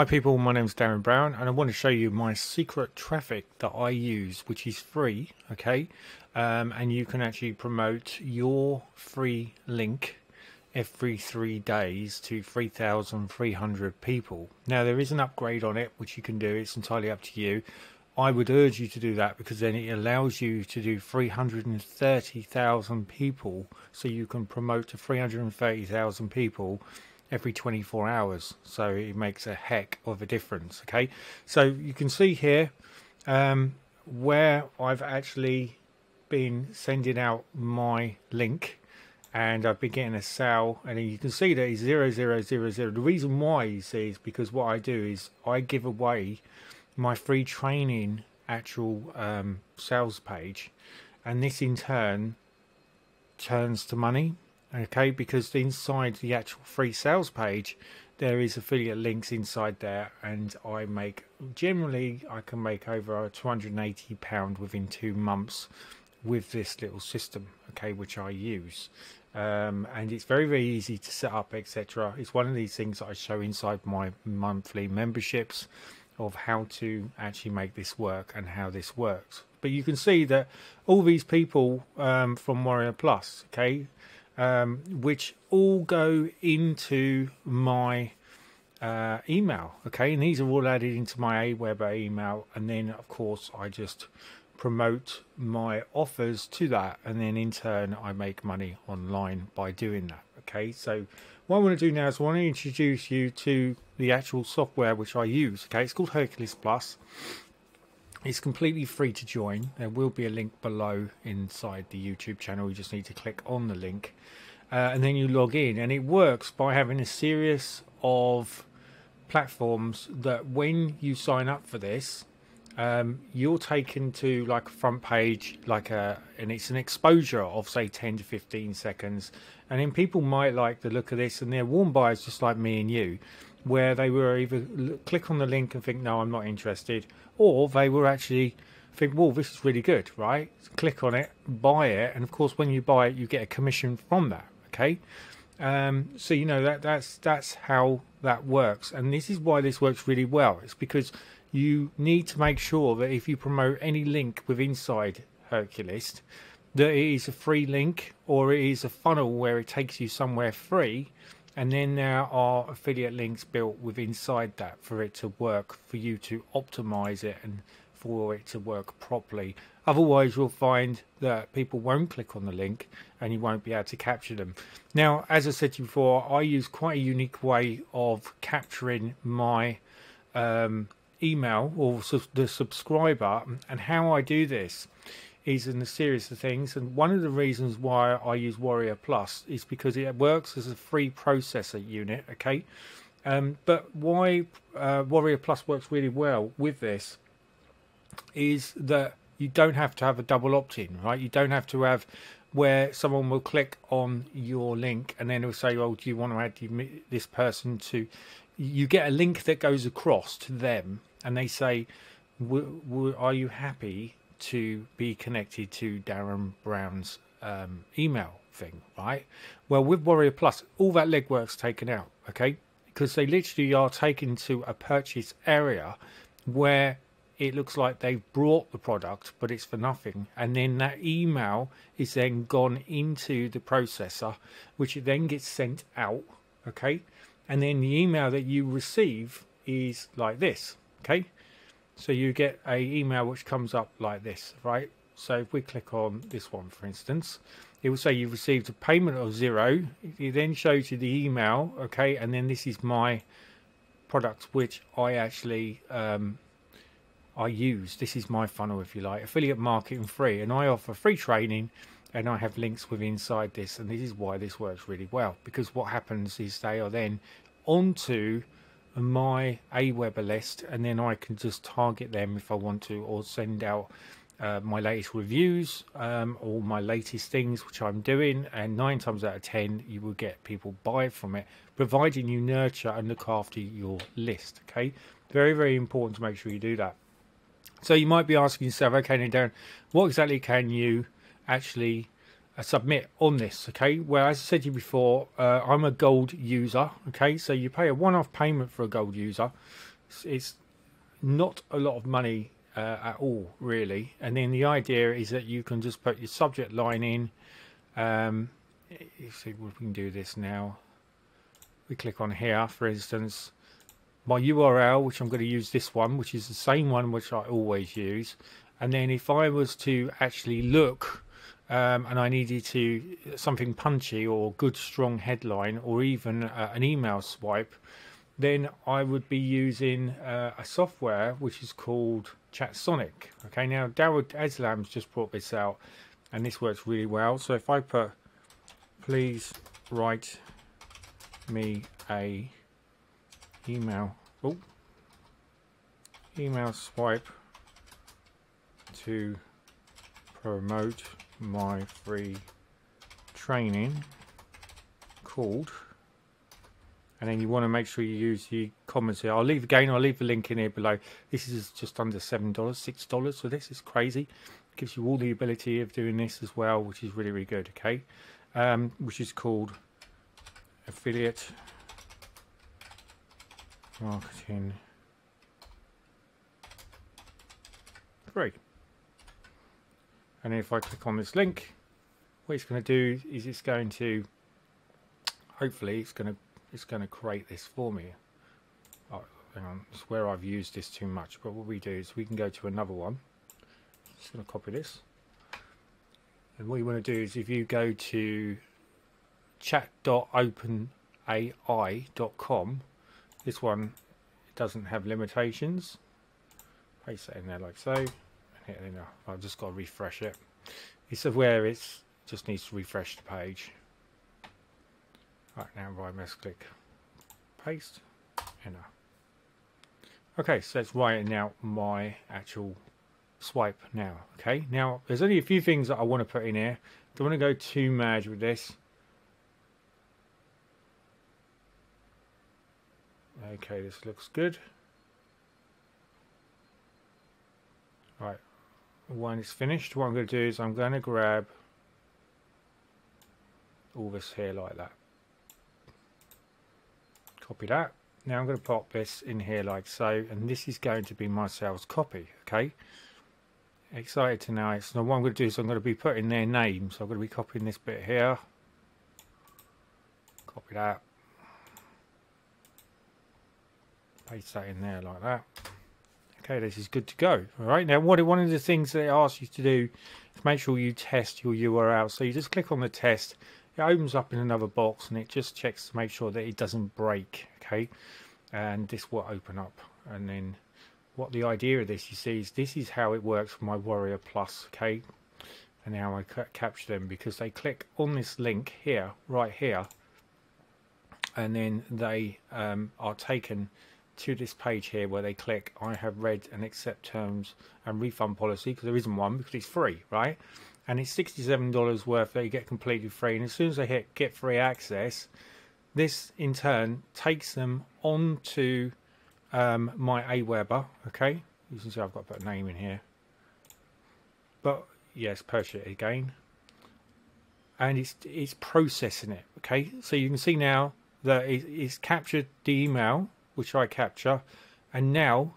Hi people, my name is Darren Brown and I want to show you my secret traffic that I use which is free, okay? Um, and you can actually promote your free link every three days to 3,300 people. Now there is an upgrade on it which you can do, it's entirely up to you. I would urge you to do that because then it allows you to do 330,000 people so you can promote to 330,000 people every 24 hours so it makes a heck of a difference okay? So you can see here um, where I've actually been sending out my link and I've been getting a sale and you can see that it's zero zero zero zero. The reason why you see is because what I do is I give away my free training actual um, sales page and this in turn turns to money okay because inside the actual free sales page there is affiliate links inside there and I make generally I can make over 280 pound within two months with this little system okay which I use. Um, and it's very very easy to set up etc it's one of these things that I show inside my monthly memberships of how to actually make this work and how this works. But you can see that all these people um, from Warrior Plus okay um, which all go into my uh, email. Okay, and these are all added into my Aweber email, and then of course I just promote my offers to that, and then in turn I make money online by doing that. Okay, so what I want to do now is I want to introduce you to the actual software which I use. Okay, it's called Herculist Plus. It's completely free to join. There will be a link below inside the YouTube channel. You just need to click on the link uh, and then you log in. And it works by having a series of platforms that when you sign up for this, um, you're taken to like a front page, like a, and it's an exposure of say 10 to 15 seconds. And then people might like the look of this and they're warm buyers just like me and you where they were either click on the link and think, no, I'm not interested, or they were actually think, well, this is really good, right? Click on it, buy it, and of course, when you buy it, you get a commission from that. Okay, um, so you know that that's that's how that works, and this is why this works really well. It's because you need to make sure that if you promote any link with inside Herculist, that it is a free link or it is a funnel where it takes you somewhere free and then there are affiliate links built with inside that for it to work for you to optimize it and for it to work properly. Otherwise you'll find that people won't click on the link and you won't be able to capture them. Now as i said before i use quite a unique way of capturing my um, email or the subscriber and how i do this is in a series of things. And one of the reasons why I use Warrior Plus is because it works as a free processor unit. Okay. Um, but why uh, Warrior Plus works really well with this is that you don't have to have a double opt-in, right? You don't have to have where someone will click on your link and then it'll say, "Oh, do you want to add this person to?" You get a link that goes across to them, and they say, "Are you happy to be connected to Darren Brown's um, email thing, right? Well, with Warrior Plus, all that legwork's taken out, okay? Because they literally are taken to a purchase area where it looks like they've brought the product, but it's for nothing. And then that email is then gone into the processor, which it then gets sent out, okay? And then the email that you receive is like this, okay? So you get a email which comes up like this, right? So if we click on this one, for instance, it will say you've received a payment of zero. It then shows you the email, okay? And then this is my product, which I actually um, I use. This is my funnel, if you like, affiliate marketing free, and I offer free training, and I have links with inside this, and this is why this works really well because what happens is they are then onto my Aweber list and then I can just target them if I want to or send out uh, my latest reviews um, or my latest things which I'm doing. And nine times out of ten you will get people buy from it providing you nurture and look after your list okay? Very very important to make sure you do that. So you might be asking yourself okay now Darren what exactly can you actually submit on this okay? Well as i said to you before uh, i'm a gold user okay? So you pay a one-off payment for a gold user. It's, it's not a lot of money uh, at all really. And then the idea is that you can just put your subject line in. Um see we can do this now. We click on here for instance. My url which i'm going to use this one which is the same one which i always use. And then if i was to actually look um, and I needed to something punchy or good strong headline or even uh, an email swipe, then I would be using uh, a software which is called ChatSonic. Okay, now Darrell Aslam's just brought this out, and this works really well. So if I put, please write me a email, oh, email swipe to promote my free training called and then you want to make sure you use the comments here. I'll leave again, I'll leave the link in here below. This is just under $7, $6, so this is crazy. It gives you all the ability of doing this as well, which is really, really good, okay? Um, which is called Affiliate Marketing Free and if I click on this link what it's going to do is it's going to hopefully it's going to it's going to create this for me. Oh, hang on it's where I've used this too much but what we do is we can go to another one. Just going to copy this. And what you want to do is if you go to chat.openai.com this one doesn't have limitations. Paste that in there like so you know, I've just got to refresh it. It's where it's just needs to refresh the page. Right now, right mouse click, paste, enter. Okay, so it's writing out my actual swipe now. Okay, now there's only a few things that I want to put in here. Don't want to go too mad with this. Okay, this looks good. Right, when it's finished what I'm going to do is I'm going to grab all this here like that. Copy that. Now I'm going to pop this in here like so and this is going to be my sales copy okay? Excited to know. So what I'm going to do is I'm going to be putting their name so I'm going to be copying this bit here. Copy that. Paste that in there like that Okay, this is good to go. All right, now what one of the things that it asks you to do is make sure you test your URL. So you just click on the test, it opens up in another box and it just checks to make sure that it doesn't break. Okay, and this will open up. And then what the idea of this, you see, is this is how it works for my Warrior Plus. Okay, and now I capture them because they click on this link here, right here, and then they um, are taken to this page here where they click I have read and accept terms and refund policy because there isn't one because it's free right? And it's $67 worth that you get completely free and as soon as they hit get free access this in turn takes them onto um, my Aweber okay? You can see I've got a name in here. But yes purchase it again. And it's it's processing it okay? So you can see now that it's captured the email which I capture. And now,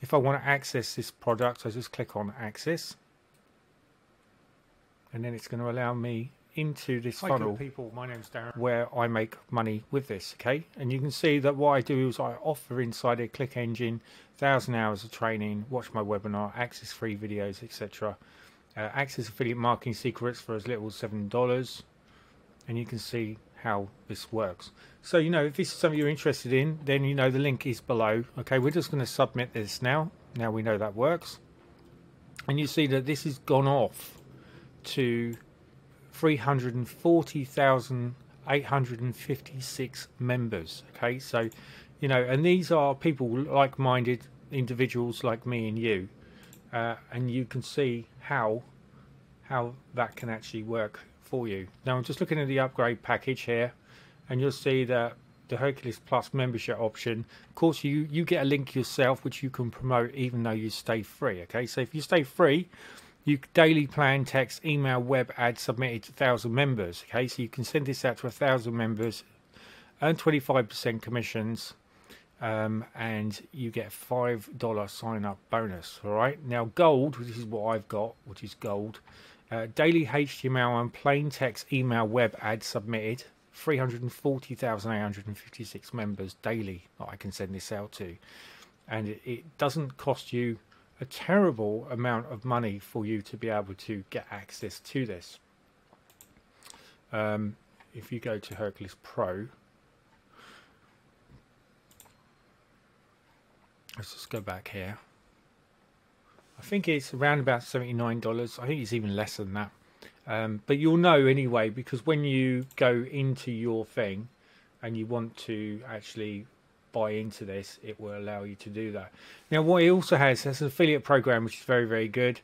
if I want to access this product, I just click on access. And then it's going to allow me into this Hi, funnel people. My name's Darren. where I make money with this okay? And you can see that what I do is I offer inside a click engine thousand hours of training watch my webinar access free videos etc uh, access affiliate marketing secrets for as little as seven dollars. And you can see how this works. So, you know, if this is something you're interested in, then you know the link is below. Okay, we're just going to submit this now. Now we know that works. And you see that this has gone off to 340,856 members. Okay, so, you know, and these are people like minded individuals like me and you. Uh, and you can see how how that can actually work for you. Now I'm just looking at the upgrade package here and you'll see that the Herculist Plus membership option, of course you, you get a link yourself which you can promote even though you stay free. Okay, so if you stay free, You daily plan, text, email, web ad submitted to thousand members. Okay, so you can send this out to a thousand members, earn 25% commissions, um, and you get five dollar sign up bonus. All right, now gold, this is what I've got, which is gold. Uh, daily HTML and plain text email web ad submitted 340,856 members daily that I can send this out to. And it, it, doesn't cost you a terrible amount of money for you to be able to get access to this. Um, if you go to Herculist Pro, let's just go back here. I think it's around about $79. I think it's even less than that. Um, but you'll know anyway because when you go into your thing and you want to actually buy into this, it will allow you to do that. Now, what it also has, has an affiliate program which is very, very good.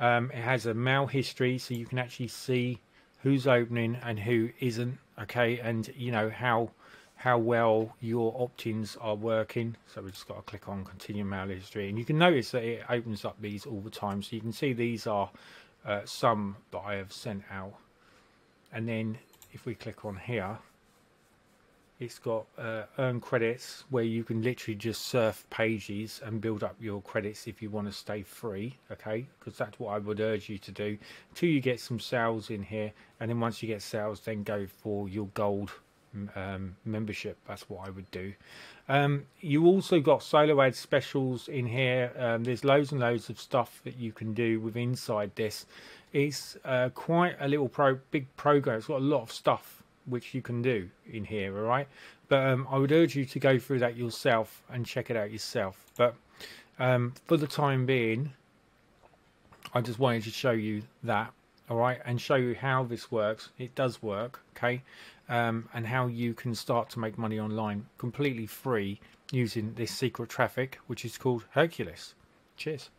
Um, it has a mail history so you can actually see who's opening and who isn't. Okay, and you know how how well your opt-ins are working. So we've just got to click on continue mail history and you can notice that it opens up these all the time. So you can see these are uh, some that I have sent out. And then if we click on here, it's got uh, earn credits where you can literally just surf pages and build up your credits if you want to stay free okay because that's what i would urge you to do until you get some sales in here and then once you get sales then go for your gold um, membership. That's what I would do. Um, you also got solo ad specials in here. Um, there's loads and loads of stuff that you can do with inside this. It's uh, quite a little pro big program. It's got a lot of stuff which you can do in here. All right, but um, I would urge you to go through that yourself and check it out yourself. But um, for the time being, I just wanted to show you that all right and show you how this works it does work okay um, and how you can start to make money online completely free using this secret traffic which is called Herculist. Cheers